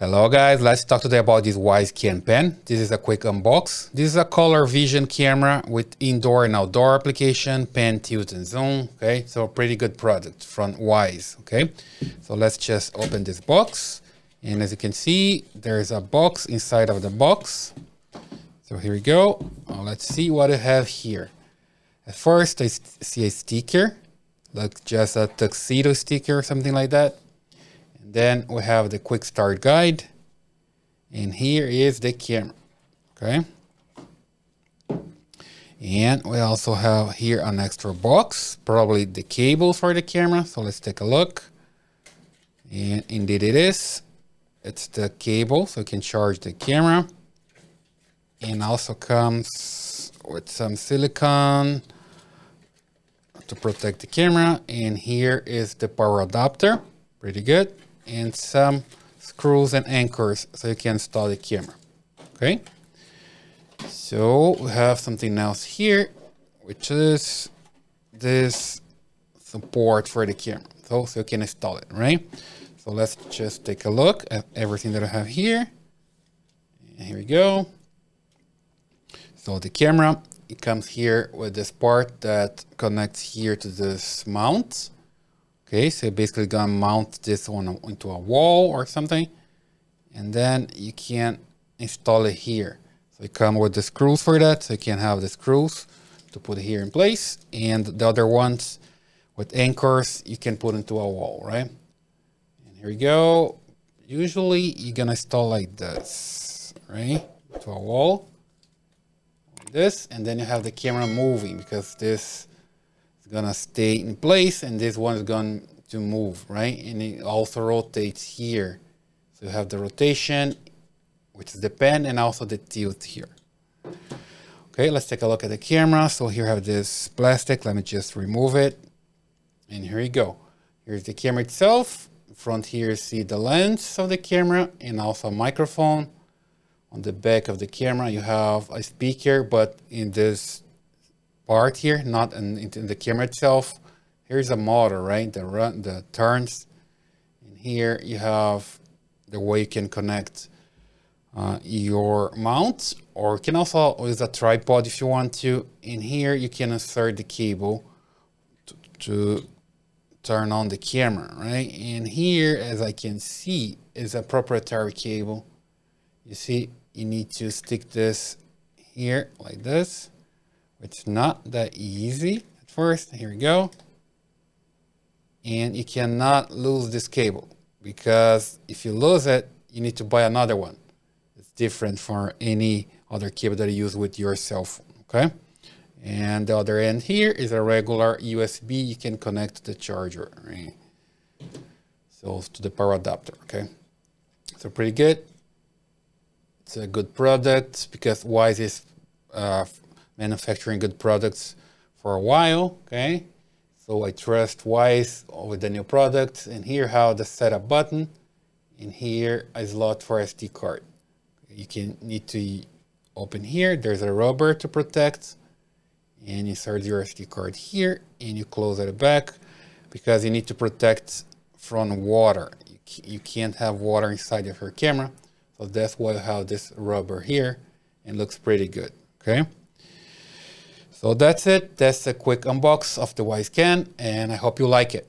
Hello guys, let's talk today about this Wyze Cam Pan. This is a quick unbox. This is a color vision camera with indoor and outdoor application, pen, tilt and zoom, okay? So pretty good product from Wyze, okay? So let's just open this box. And as you can see, there's a box inside of the box. So here we go. Uh, let's see what I have here. At first, I see a sticker, like just a tuxedo sticker or something like that. Then we have the quick start guide. And here is the camera. Okay. And we also have here an extra box, probably the cable for the camera. So let's take a look. And indeed it is. It's the cable, so you can charge the camera. And also comes with some silicone to protect the camera. And here is the power adapter. Pretty good and some screws and anchors so you can install the camera. Okay. So we have something else here, which is this support for the camera. So, so you can install it, right? So let's just take a look at everything that I have here. And here we go. So the camera, it comes here with this part that connects here to this mount. Okay, so basically gonna mount this one into a wall or something, and then you can install it here. So you come with the screws for that, so you can have the screws to put here in place, and the other ones with anchors you can put into a wall, right? And here we go. Usually you're gonna install like this, right? To a wall, like this, and then you have the camera moving because this gonna stay in place and this one is going to move, right? And it also rotates here. So you have the rotation, which is the pan and also the tilt here. Okay, let's take a look at the camera. So here I have this plastic. Let me just remove it. And here you go. Here's the camera itself. Front here, see the lens of the camera and also a microphone. On the back of the camera, you have a speaker, but in this part here, not in, in the camera itself. Here's a motor, right? The run, the turns. And here you have the way you can connect uh, your mount, or you can also use a tripod if you want to. In here, you can insert the cable to, to turn on the camera, right? And here, as I can see, is a proprietary cable. You see, you need to stick this here like this it's not that easy at first. Here we go. And you cannot lose this cable because if you lose it, you need to buy another one. It's different from any other cable that you use with your cell phone, okay? And the other end here is a regular USB you can connect to the charger, right? So to the power adapter, okay? So pretty good. It's a good product because Wyze is uh, manufacturing good products for a while, okay? So I trust Wyze with the new products and here how the setup button and here a slot for SD card. You can need to open here, there's a rubber to protect and insert your SD card here and you close it back because you need to protect from water. You can't have water inside of your camera. So that's why I have this rubber here and looks pretty good, okay? So that's it. That's a quick unbox of the Wyze Cam, and I hope you like it.